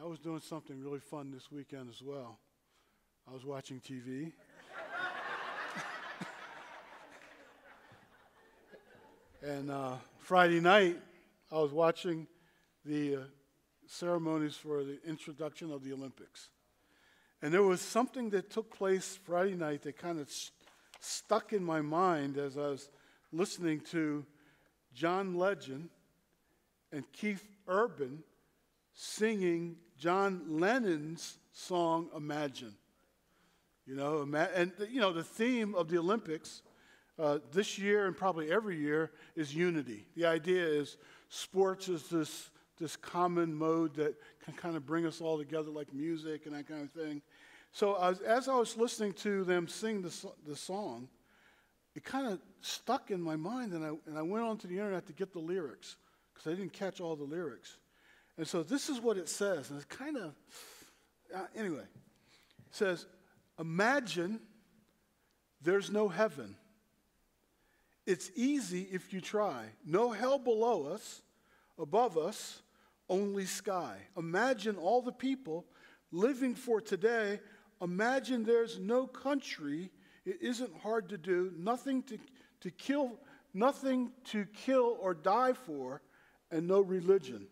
I was doing something really fun this weekend as well. I was watching TV. and uh, Friday night, I was watching the uh, ceremonies for the introduction of the Olympics. And there was something that took place Friday night that kind of st- stuck in my mind as I was listening to John Legend and Keith Urban singing John Lennon's song Imagine. You know, and you know the theme of the Olympics uh, this year and probably every year is unity. The idea is sports is this this common mode that can kind of bring us all together, like music and that kind of thing. So as I was listening to them sing the, the song, it kind of stuck in my mind, and I, and I went onto the internet to get the lyrics because I didn't catch all the lyrics. And so this is what it says, and it's kind of, uh, anyway, it says, Imagine there's no heaven. It's easy if you try. No hell below us, above us, only sky. Imagine all the people living for today. Imagine there's no country. It isn't hard to do. Nothing to, to kill, nothing to kill or die for, and no religion.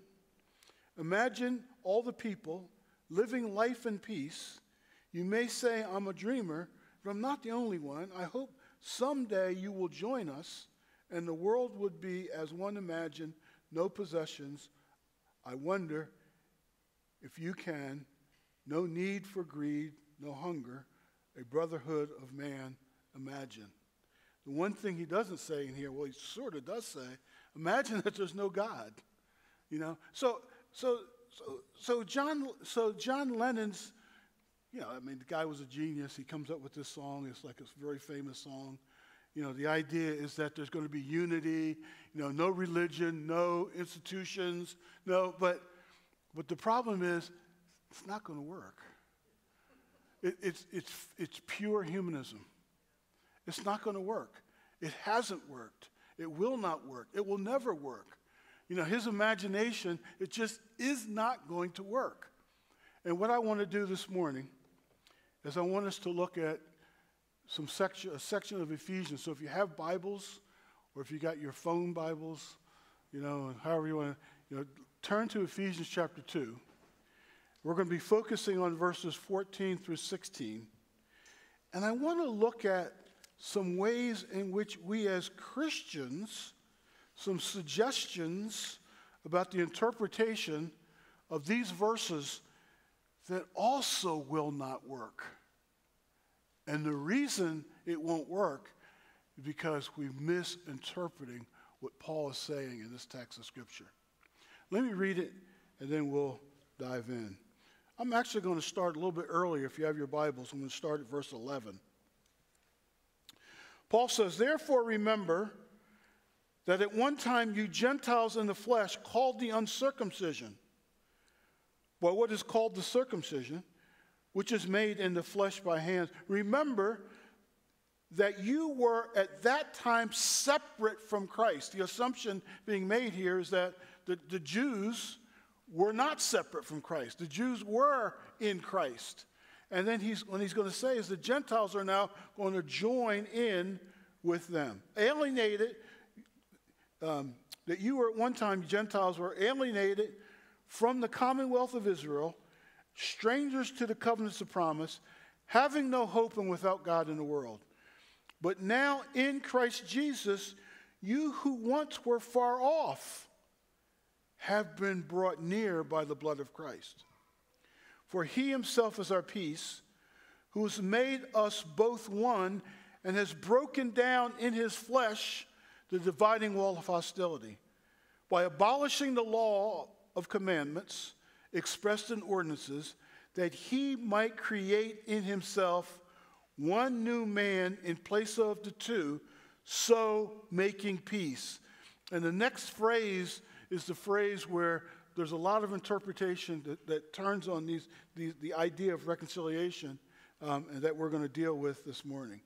Imagine all the people living life in peace. You may say, I'm a dreamer, but I'm not the only one. I hope someday you will join us and the world would be as one imagined, no possessions. I wonder if you can, no need for greed, no hunger, a brotherhood of man imagine. The one thing he doesn't say in here, well, he sort of does say, imagine that there's no God. You know? So so, so, so, John, so John Lennon's, you know, I mean, the guy was a genius. He comes up with this song. It's like a very famous song. You know, the idea is that there's going to be unity, you know, no religion, no institutions, no, but, but the problem is it's not going to work. It, it's, it's, it's pure humanism. It's not going to work. It hasn't worked. It will not work. It will never work. You know, his imagination, it just is not going to work. And what I want to do this morning is I want us to look at some section, a section of Ephesians. So if you have Bibles, or if you got your phone Bibles, you know, however you want to, you know, turn to Ephesians chapter 2. We're going to be focusing on verses 14 through 16. And I want to look at some ways in which we as Christians some suggestions about the interpretation of these verses that also will not work. And the reason it won't work is because we're misinterpreting what Paul is saying in this text of Scripture. Let me read it and then we'll dive in. I'm actually going to start a little bit earlier if you have your Bibles. I'm going to start at verse 11. Paul says, Therefore, remember that at one time you Gentiles in the flesh called the uncircumcision. Well, what is called the circumcision, which is made in the flesh by hands? Remember that you were at that time separate from Christ. The assumption being made here is that the, the Jews were not separate from Christ, the Jews were in Christ. And then he's, what he's going to say is the Gentiles are now going to join in with them. Alienated um, that you were at one time, Gentiles were alienated from the commonwealth of Israel, strangers to the covenants of promise, having no hope and without God in the world. But now in Christ Jesus, you who once were far off have been brought near by the blood of Christ. For he himself is our peace, who has made us both one and has broken down in his flesh the dividing wall of hostility by abolishing the law of commandments expressed in ordinances, that he might create in himself one new man in place of the two, so making peace. And the next phrase is the phrase where there's a lot of interpretation that, that turns on these, these, the idea of reconciliation um, and that we're going to deal with this morning.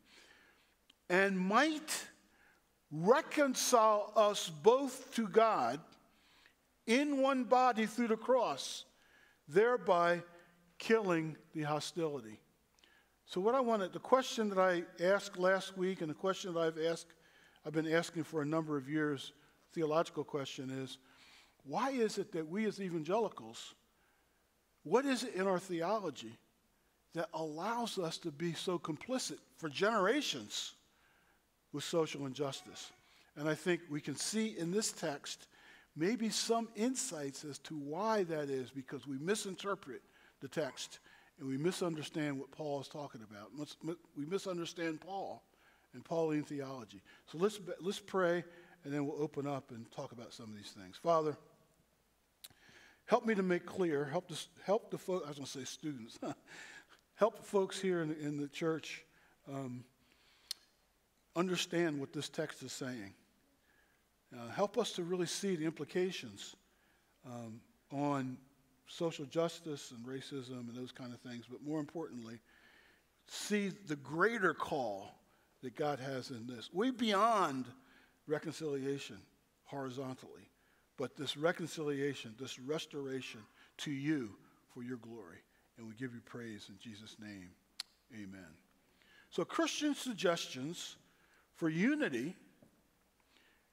And might reconcile us both to God in one body through the cross, thereby killing the hostility. So, what I wanted, the question that I asked last week, and the question that I've asked, I've been asking for a number of years, theological question is, why is it that we as evangelicals, what is it in our theology that allows us to be so complicit for generations with social injustice? And I think we can see in this text maybe some insights as to why that is because we misinterpret the text and we misunderstand what Paul is talking about. We misunderstand Paul and Pauline theology. So let's, let's pray and then we'll open up and talk about some of these things. Father, help me to make clear, help the, help the folks, I was going to say students, help the folks here in, in the church um, understand what this text is saying. Uh, help us to really see the implications um, on social justice and racism and those kind of things, but more importantly, see the greater call that God has in this. Way beyond reconciliation horizontally, but this reconciliation, this restoration to you for your glory. And we give you praise in Jesus' name. Amen. So, Christian suggestions for unity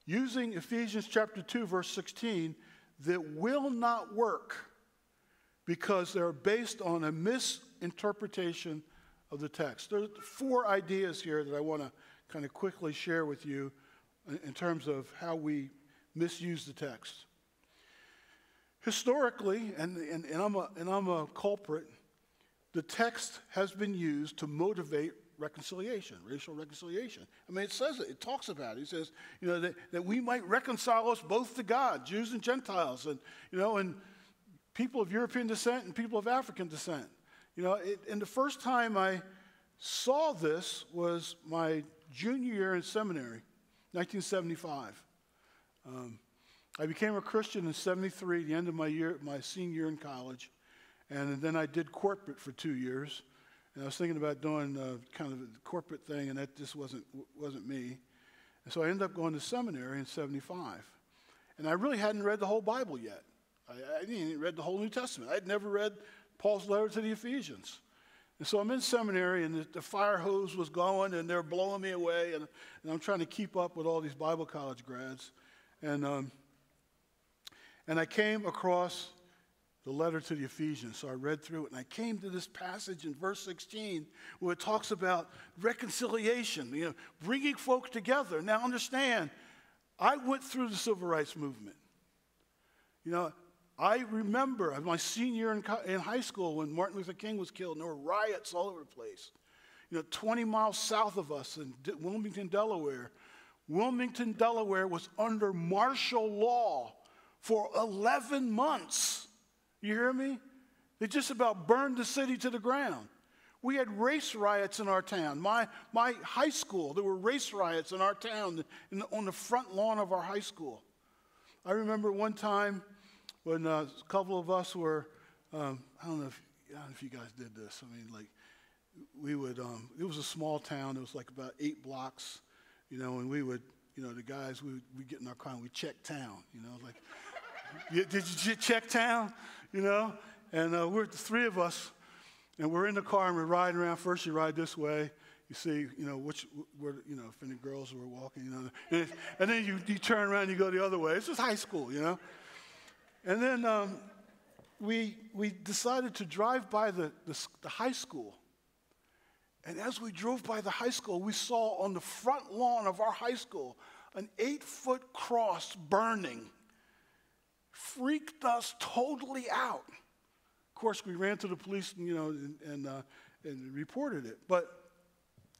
using Ephesians chapter 2, verse 16, that will not work because they're based on a misinterpretation of the text. There are four ideas here that I want to kind of quickly share with you in terms of how we misuse the text. Historically, and, and, and, I'm a, and I'm a culprit, the text has been used to motivate reconciliation, racial reconciliation. I mean, it says it, it talks about it. It says, you know, that, that we might reconcile us both to God, Jews and Gentiles, and, you know, and people of European descent and people of African descent. You know, it, and the first time I saw this was my junior year in seminary, 1975. Um, I became a Christian in 73, the end of my year, my senior year in college. And then I did corporate for two years. And I was thinking about doing uh, kind of a corporate thing, and that just wasn't, wasn't me. And so I ended up going to seminary in 75. And I really hadn't read the whole Bible yet. I, I hadn't read the whole New Testament. I'd never read Paul's letter to the Ephesians. And so I'm in seminary, and the, the fire hose was going, and they're blowing me away, and, and, I'm trying to keep up with all these Bible college grads. And, um, and I came across the letter to the Ephesians. So I read through it and I came to this passage in verse 16 where it talks about reconciliation, you know, bringing folks together. Now understand, I went through the civil rights movement. You know, I remember my senior in, in high school when Martin Luther King was killed and there were riots all over the place. You know, 20 miles south of us in D- Wilmington, Delaware, Wilmington, Delaware was under martial law for 11 months. You hear me? They just about burned the city to the ground. We had race riots in our town. My, my high school, there were race riots in our town in on the front lawn of our high school. I remember one time when uh, a couple of us were, um, I, don't know if, I don't know if you guys did this. I mean, like, we would, um, it was a small town. It was like about eight blocks, you know, and we would, you know, the guys, we would we get in our car and we check town, you know, like, did you check town? You know? And uh, we're the three of us, and we're in the car and we're riding around. First, you ride this way. You see, you know, which, where, you know, if any girls were walking, you know. And, and then you, you turn around and you go the other way. It's just high school, you know. And then um, we, we decided to drive by the, the, the high school. And as we drove by the high school, we saw on the front lawn of our high school an eight foot cross burning freaked us totally out. Of course, we ran to the police and, you know, and, and, uh, and reported it. But,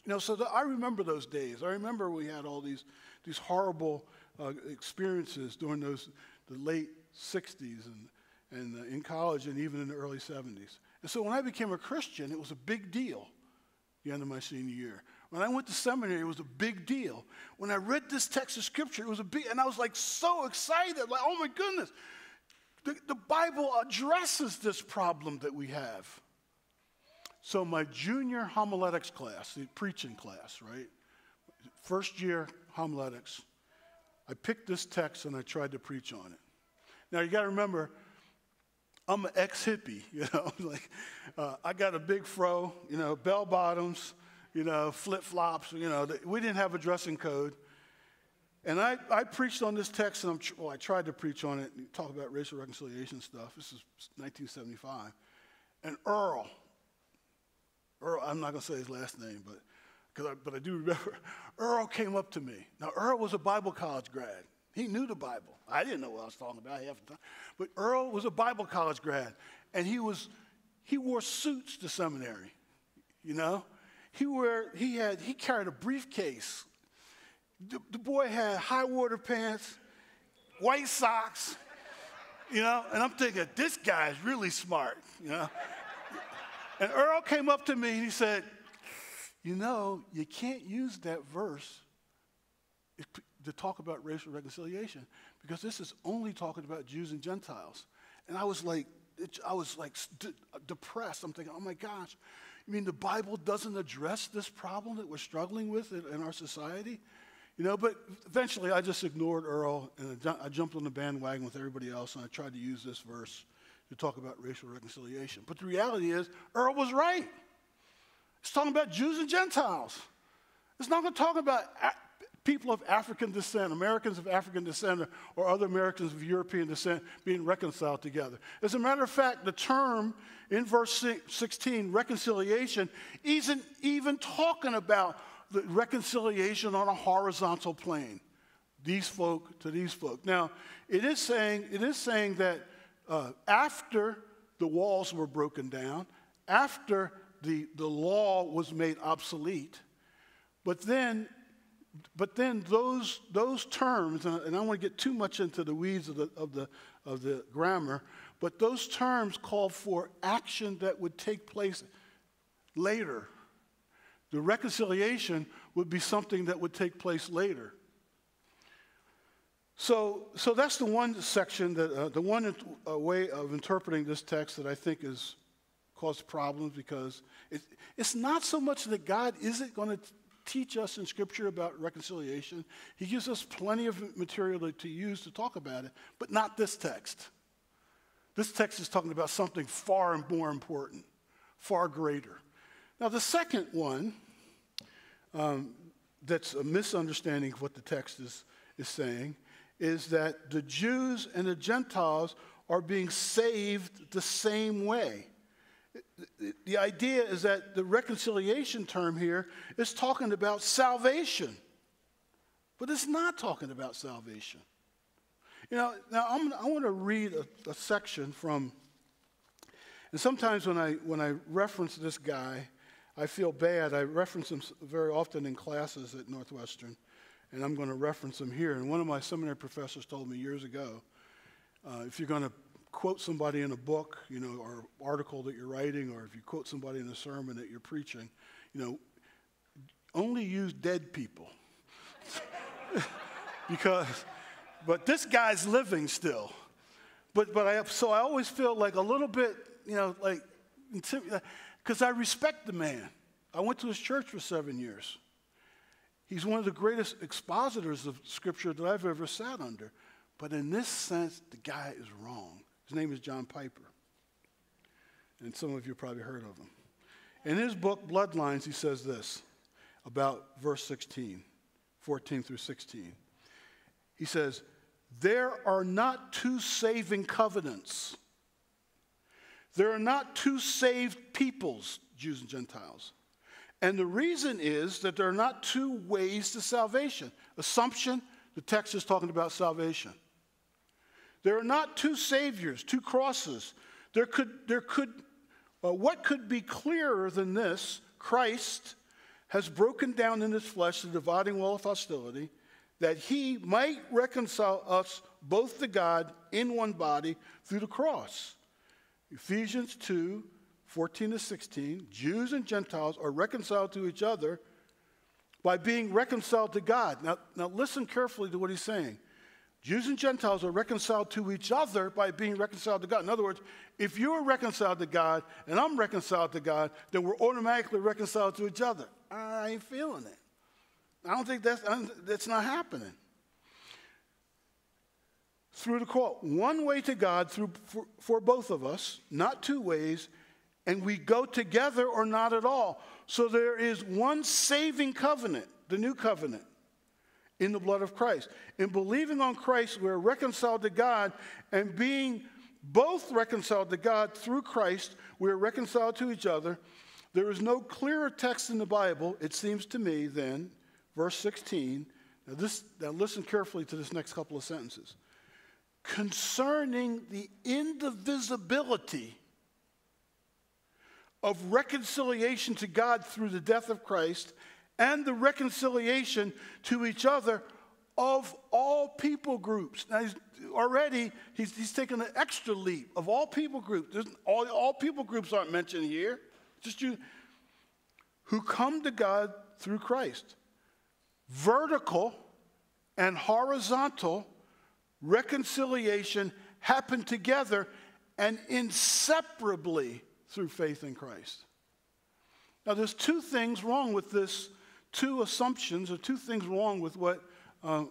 you know, so the, I remember those days. I remember we had all these, these horrible uh, experiences during those, the late 60s and, and uh, in college and even in the early 70s. And so when I became a Christian, it was a big deal the end of my senior year. When I went to seminary, it was a big deal. When I read this text of scripture, it was a big, and I was like so excited, like, oh my goodness. The, the Bible addresses this problem that we have. So, my junior homiletics class, the preaching class, right? First year homiletics, I picked this text and I tried to preach on it. Now, you got to remember, I'm an ex hippie, you know, like uh, I got a big fro, you know, bell bottoms, you know, flip flops, you know, we didn't have a dressing code. And I, I preached on this text, and I'm, well, I tried to preach on it and talk about racial reconciliation stuff. This is 1975. And Earl, Earl, I'm not going to say his last name, but, cause I, but I do remember, Earl came up to me. Now, Earl was a Bible college grad. He knew the Bible. I didn't know what I was talking about half the time. But Earl was a Bible college grad, and he was he wore suits to seminary. You know, he wore he had he carried a briefcase. The, the boy had high water pants, white socks. You know, and I'm thinking this guy is really smart. You know, and Earl came up to me and he said, "You know, you can't use that verse." to talk about racial reconciliation because this is only talking about Jews and Gentiles. And I was like, I was like depressed. I'm thinking, oh my gosh, you mean the Bible doesn't address this problem that we're struggling with in, in our society? You know, but eventually I just ignored Earl and I jumped on the bandwagon with everybody else and I tried to use this verse to talk about racial reconciliation. But the reality is, Earl was right. It's talking about Jews and Gentiles. It's not going to talk about people of African descent, Americans of African descent, or other Americans of European descent being reconciled together. As a matter of fact, the term in verse 16, reconciliation, isn't even talking about the reconciliation on a horizontal plane. These folk to these folk. Now, it is saying, it is saying that uh, after the walls were broken down, after the, the law was made obsolete, but then but then those, those terms, and I don't want to get too much into the weeds of the, of, the, of the grammar, but those terms call for action that would take place later. The reconciliation would be something that would take place later. So, so that's the one section that, uh, the one uh, way of interpreting this text that I think is caused problems because it, it's not so much that God isn't going to teach us in Scripture about reconciliation. He gives us plenty of material to use to talk about it, but not this text. This text is talking about something far more important, far greater. Now, the second one um, that's a misunderstanding of what the text is, is saying is that the Jews and the Gentiles are being saved the same way the idea is that the reconciliation term here is talking about salvation, but it's not talking about salvation. You know, now I'm, i want to read a, a, section from, and sometimes when I, when I reference this guy, I feel bad. I reference him very often in classes at Northwestern, and I'm going to reference him here. And one of my seminary professors told me years ago uh, if you're going to quote somebody in a book, you know, or article that you're writing, or if you quote somebody in a sermon that you're preaching, you know, only use dead people. because, but this guy's living still. But, but I, so I always feel like a little bit, you know, like, because uh, I respect the man. I went to his church for seven years. He's one of the greatest expositors of scripture that I've ever sat under. But in this sense, the guy is wrong. His name is John Piper. And some of you probably heard of him. In his book, Bloodlines, he says this about verse 16, 14 through 16. He says, There are not two saving covenants. There are not two saved peoples, Jews and Gentiles. And the reason is that there are not two ways to salvation. Assumption, the text is talking about salvation. There are not two saviors, two crosses. There could, there could, uh, what could be clearer than this? Christ has broken down in his flesh the dividing wall of hostility, that he might reconcile us both to God in one body through the cross. Ephesians 2 14 to 16, Jews and Gentiles are reconciled to each other by being reconciled to God. Now, now listen carefully to what he's saying. Jews and Gentiles are reconciled to each other by being reconciled to God. In other words, if you're reconciled to God and I'm reconciled to God, then we're automatically reconciled to each other. I ain't feeling it. I don't think that's, that's not happening. through the cross. One way to God through, for, for both of us, not two ways, and we go together or not at all. So there is one saving covenant, the new covenant, in the blood of Christ. In believing on Christ, we're reconciled to God, and being both reconciled to God through Christ, we're reconciled to each other. There is no clearer text in the Bible, it seems to me, than verse 16. Now, this, now listen carefully to this next couple of sentences. Concerning the indivisibility of reconciliation to God through the death of Christ and the reconciliation to each other of all people groups. Now, he's, already he's, he's taken an extra leap of all people groups. all, all people groups aren't mentioned here, just you who come to God through Christ. Vertical and horizontal reconciliation happen together and inseparably through faith in Christ. Now, there's two things wrong with this, two assumptions, or two things wrong with what, uh,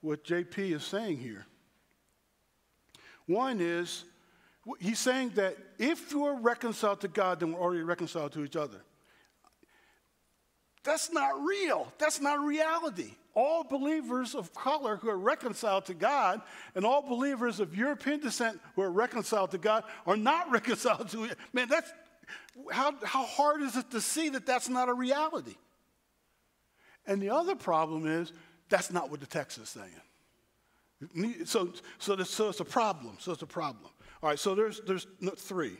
what JP is saying here. One is, he's saying that if you're reconciled to God, then we're already reconciled to each other. That's not real. That's not reality. All believers of color who are reconciled to God and all believers of European descent who are reconciled to God are not reconciled to it. Man, that's how, how hard is it to see that that's not a reality? And the other problem is that's not what the text is saying. So, so, this, so it's a problem. So it's a problem. All right, so there's, there's three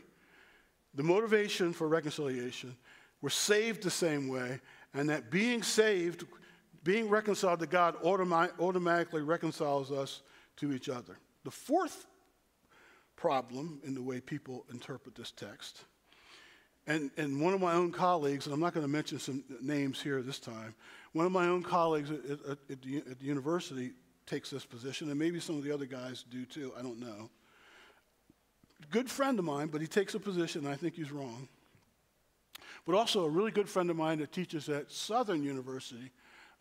the motivation for reconciliation, we're saved the same way, and that being saved, being reconciled to God automatically reconciles us to each other. The fourth problem in the way people interpret this text, and, and one of my own colleagues, and I'm not going to mention some names here this time, one of my own colleagues at, at, at, the, at the university takes this position, and maybe some of the other guys do too, I don't know. Good friend of mine, but he takes a position, and I think he's wrong but also a really good friend of mine that teaches at Southern University,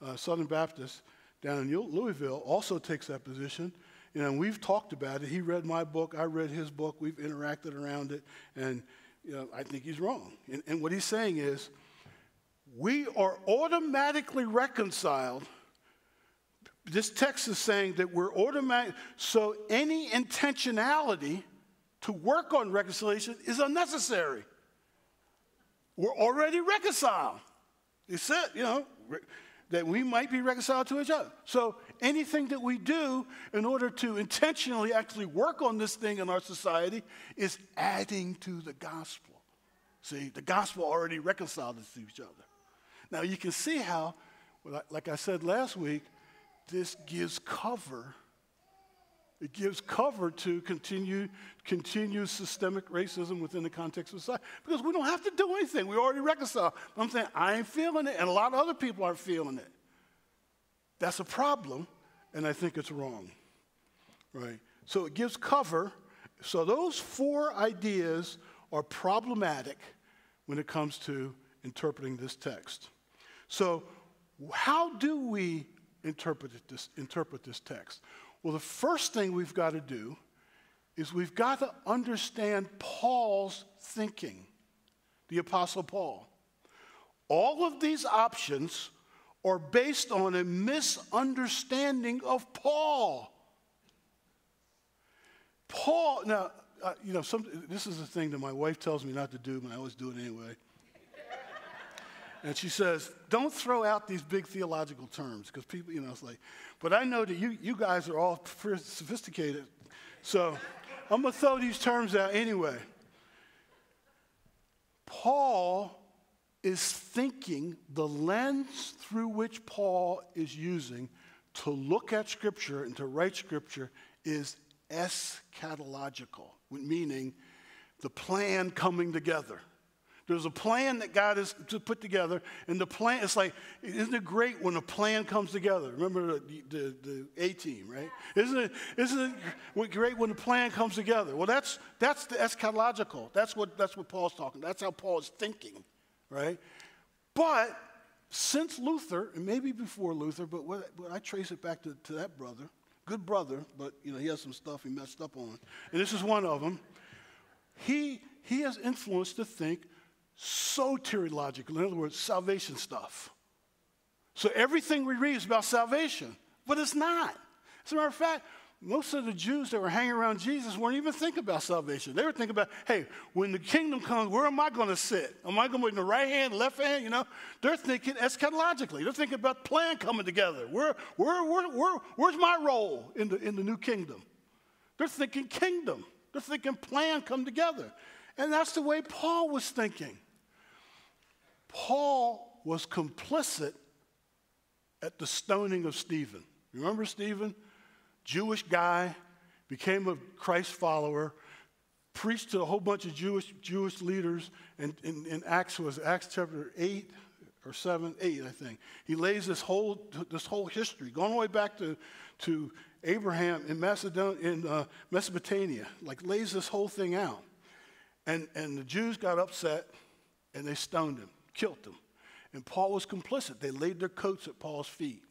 uh, Southern Baptist, down in Louisville, also takes that position. You know, and we've talked about it. He read my book, I read his book, we've interacted around it, and you know, I think he's wrong. And, and what he's saying is, we are automatically reconciled. This text is saying that we're automatic, so any intentionality to work on reconciliation is unnecessary. We're already reconciled. It said, you know, that we might be reconciled to each other. So anything that we do in order to intentionally actually work on this thing in our society is adding to the gospel. See, the gospel already reconciled us to each other. Now you can see how, like I said last week, this gives cover it gives cover to continue, continue systemic racism within the context of society because we don't have to do anything. We already reconciled. I'm saying I ain't feeling it, and a lot of other people aren't feeling it. That's a problem, and I think it's wrong. Right? So it gives cover. So those four ideas are problematic when it comes to interpreting this text. So, how do we interpret this, interpret this text? Well, the first thing we've got to do is we've got to understand Paul's thinking, the Apostle Paul. All of these options are based on a misunderstanding of Paul. Paul, now, uh, you know, some, this is the thing that my wife tells me not to do, but I always do it anyway. And she says, don't throw out these big theological terms, because people, you know, it's like, but I know that you, you guys are all sophisticated. So I'm going to throw these terms out anyway. Paul is thinking the lens through which Paul is using to look at Scripture and to write Scripture is eschatological, meaning the plan coming together. There's a plan that God has to put together, and the plan, it's like, isn't it great when a plan comes together? Remember the, the, the A team, right? Isn't it, isn't it great when the plan comes together? Well, that's, that's the eschatological. That's what, that's what Paul's talking. That's how Paul is thinking, right? But since Luther, and maybe before Luther, but what, I trace it back to, to that brother, good brother, but you know he has some stuff he messed up on, and this is one of them. He he has influenced to think soteriological, in other words, salvation stuff. So everything we read is about salvation, but it's not. As a matter of fact, most of the Jews that were hanging around Jesus weren't even thinking about salvation. They were thinking about, hey, when the kingdom comes, where am I going to sit? Am I going to be in the right hand, left hand? You know, they're thinking eschatologically. They're thinking about the plan coming together. Where, where, where, where, where's my role in the, in the new kingdom? They're thinking kingdom. They're thinking plan come together. And that's the way Paul was thinking. Paul was complicit at the stoning of Stephen. Remember Stephen? Jewish guy, became a Christ follower, preached to a whole bunch of Jewish, Jewish leaders, and in Acts was Acts chapter 8 or 7, 8, I think. He lays this whole, this whole history, going all the way back to, to Abraham in, Macedonia, in uh, Mesopotamia, like lays this whole thing out. And, and the Jews got upset and they stoned him, killed them. And Paul was complicit. They laid their coats at Paul's feet.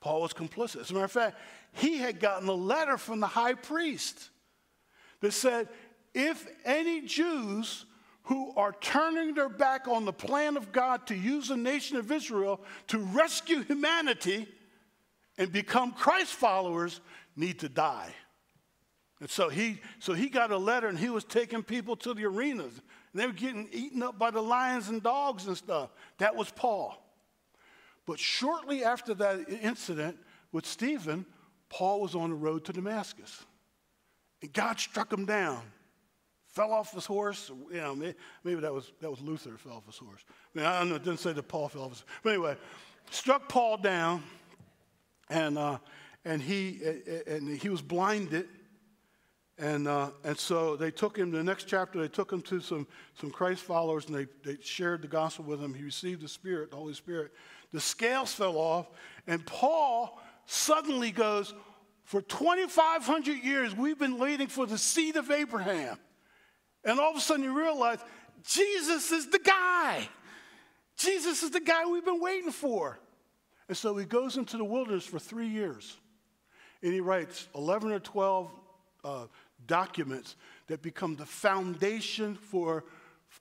Paul was complicit. As a matter of fact, he had gotten a letter from the high priest that said, if any Jews who are turning their back on the plan of God to use the nation of Israel to rescue humanity and become Christ followers need to die. And so he, so he got a letter and he was taking people to the arenas. And they were getting eaten up by the lions and dogs and stuff. That was Paul. But shortly after that incident with Stephen, Paul was on the road to Damascus. And God struck him down. Fell off his horse. You know, maybe, that, was, that was Luther fell off his horse. I, mean, I don't know, it didn't say that Paul fell off his But anyway, struck Paul down, and, uh, and, he, and he was blinded. And, uh, and so they took him, the next chapter, they took him to some, some Christ followers and they, they shared the gospel with him. He received the Spirit, the Holy Spirit. The scales fell off, and Paul suddenly goes, For 2,500 years, we've been waiting for the seed of Abraham. And all of a sudden, you realize Jesus is the guy. Jesus is the guy we've been waiting for. And so he goes into the wilderness for three years. And he writes 11 or 12 uh, documents that become the foundation for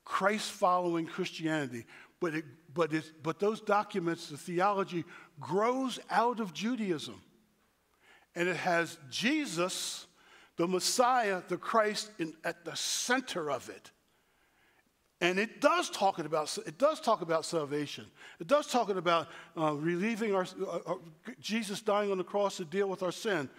Christ following Christianity. But, it, but, it, but those documents, the theology, grows out of Judaism. And it has Jesus, the Messiah, the Christ, in, at the center of it. And it does talk about it does talk about salvation. It does talk about uh, relieving our uh, uh, Jesus dying on the cross to deal with our sin.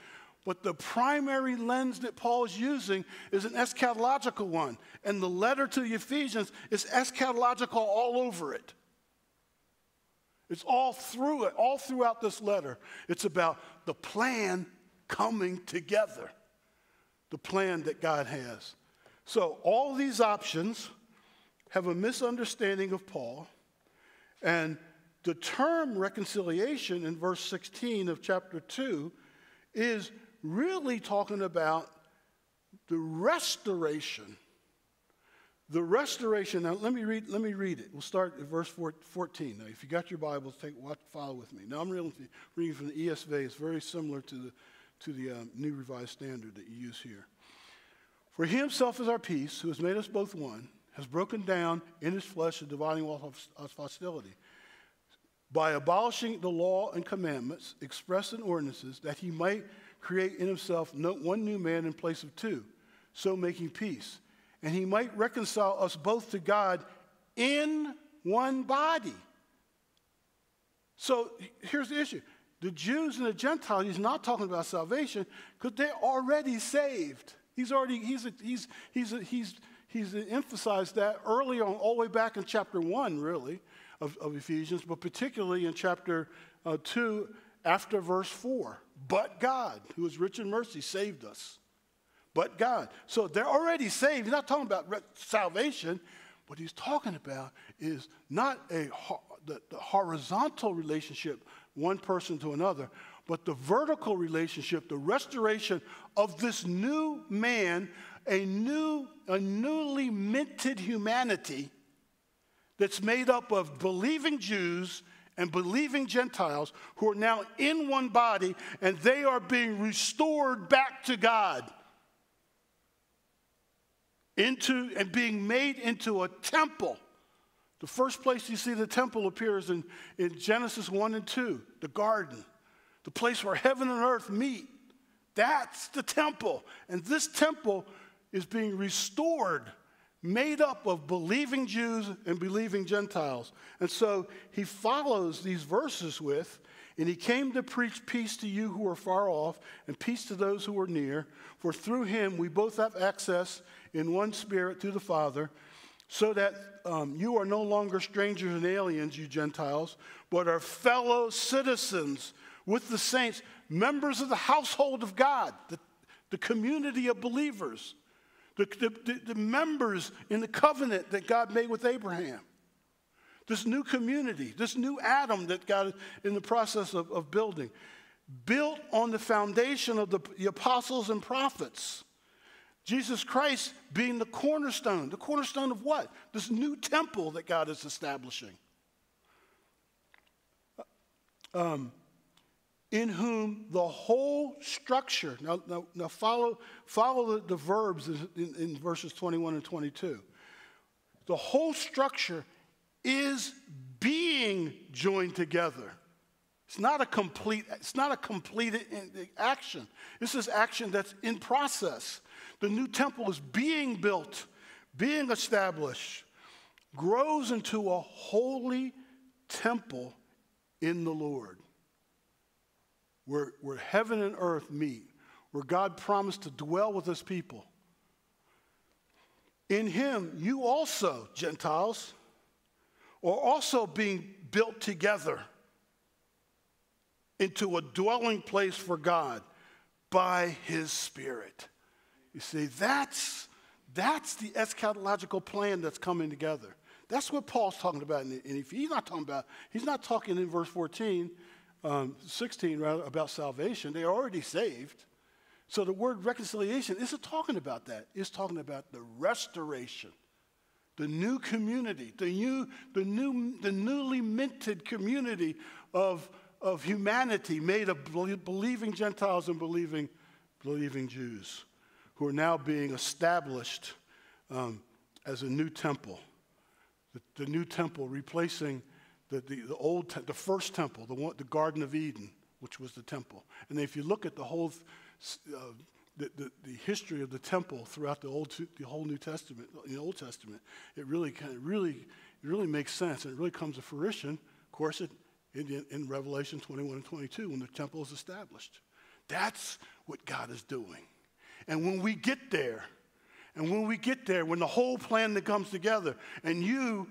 But the primary lens that Paul is using is an eschatological one. And the letter to the Ephesians is eschatological all over it. It's all through it, all throughout this letter. It's about the plan coming together, the plan that God has. So, all these options have a misunderstanding of Paul. And the term reconciliation in verse 16 of chapter 2 is really talking about the restoration. The restoration. Now, let me read, let me read it. We'll start at verse 14. Now, if you got your Bibles, take, watch, follow with me. Now, I'm reading, reading from the ESV. It's very similar to the, to the um, New Revised Standard that you use here. For he himself is our peace, who has made us both one, has broken down in his flesh the dividing wall of hostility by abolishing the law and commandments expressed in ordinances, that he might create in himself one new man in place of two, so making peace. And he might reconcile us both to God in one body. So here's the issue the Jews and the Gentiles, he's not talking about salvation because they're already saved. He's already, he's, he's, he's, he's, he's emphasized that early on, all the way back in chapter 1, really, of, of Ephesians, but particularly in chapter uh, 2 after verse 4. But God, who is rich in mercy, saved us. But God. So they're already saved. He's not talking about salvation. What he's talking about is not a, the, the horizontal relationship, one person to another, but the vertical relationship, the restoration of this new man, a new, a newly minted humanity that's made up of believing Jews and believing Gentiles who are now in one body and they are being restored back to God into and being made into a temple. The first place you see the temple appears in, in Genesis 1 and 2, the garden, the place where heaven and earth meet. That's the temple. And this temple is being restored, made up of believing Jews and believing Gentiles. And so he follows these verses with, and he came to preach peace to you who are far off and peace to those who are near. For through him we both have access in one spirit to the Father, so that um, you are no longer strangers and aliens, you Gentiles, but are fellow citizens with the saints, members of the household of God, the, the community of believers, the, the, the members in the covenant that God made with Abraham. This new community, this new Adam that God is in the process of, of building, built on the foundation of the, the apostles and prophets Jesus Christ being the cornerstone. The cornerstone of what? This new temple that God is establishing. Um, in whom the whole structure, now, now, now follow, follow the, the verbs in, in verses 21 and 22. The whole structure is being joined together. It's not a complete, it's not a completed action. This is action that's in process. The new temple is being built, being established, grows into a holy temple in the Lord, where, where heaven and earth meet, where God promised to dwell with his people. In him, you also, Gentiles, are also being built together into a dwelling place for God by his Spirit. You see, that's, that's the eschatological plan that's coming together. That's what Paul's talking about. And if he's not talking about, he's not talking in verse 14, um, 16 rather, about salvation. They're already saved. So the word reconciliation isn't talking about that. It's talking about the restoration, the new community, the new, the new, the newly minted community of, of humanity made of believing Gentiles and believing, believing Jews who are now being established um, as a new temple. The, the, new temple replacing the, the, the old, te- the first temple, the, one, the Garden of Eden, which was the temple. And if you look at the whole, uh, the, the, the, history of the temple throughout the old, the whole New Testament, the Old Testament, it really kind of really, it really makes sense, and it really comes to fruition. Of course, it, in, in Revelation 21 and 22, when the temple is established. That's what God is doing. And when we get there, and when we get there, when the whole plan that comes together, and you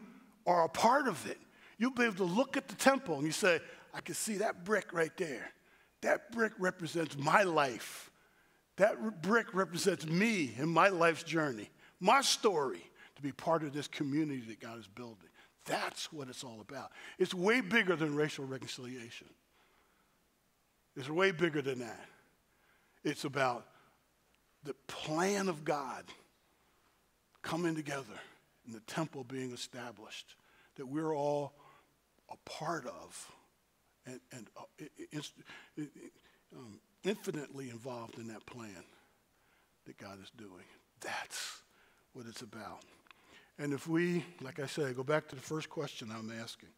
are a part of it, you'll be able to look at the temple and you say, I can see that brick right there. That brick represents my life. That brick represents me and my life's journey, my story to be part of this community that God is building. That's what it's all about. It's way bigger than racial reconciliation. It's way bigger than that. It's about the plan of God coming together and the temple being established that we're all a part of and, and uh, um, infinitely involved in that plan that God is doing. That's what it's about. And if we, like I say, go back to the first question I'm asking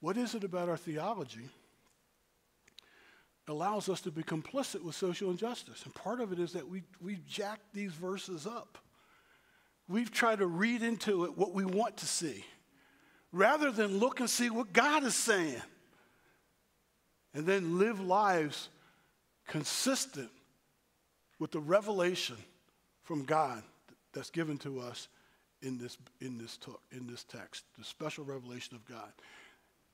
what is it about our theology allows us to be complicit with social injustice. And part of it is that we we jacked these verses up. We've tried to read into it what we want to see rather than look and see what God is saying. And then live lives consistent with the revelation from God that's given to us in this, in this, in this text, the special revelation of God.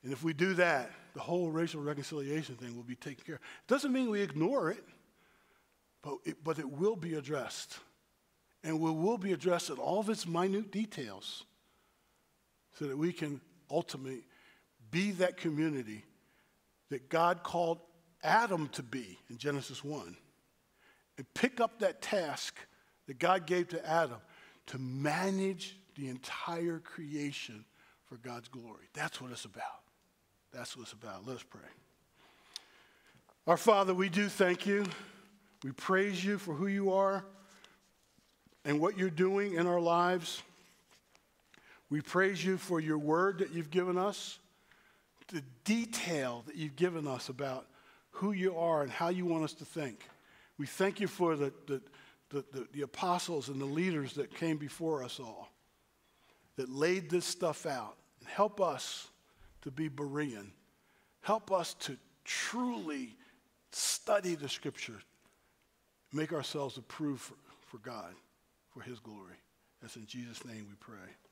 And if we do that, the whole racial reconciliation thing will be taken care of. It doesn't mean we ignore it, but it, but it will be addressed. And we will be addressed in all of its minute details so that we can ultimately be that community that God called Adam to be in Genesis 1 and pick up that task that God gave to Adam to manage the entire creation for God's glory. That's what it's about. That's what it's about. Let's pray. Our Father, we do thank you. We praise you for who you are and what you're doing in our lives. We praise you for your word that you've given us, the detail that you've given us about who you are and how you want us to think. We thank you for the, the, the, the, apostles and the leaders that came before us all, that laid this stuff out. And help us to be Berean. Help us to truly study the scripture, make ourselves approved for, for God, for his glory. That's in Jesus' name we pray.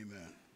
Amen.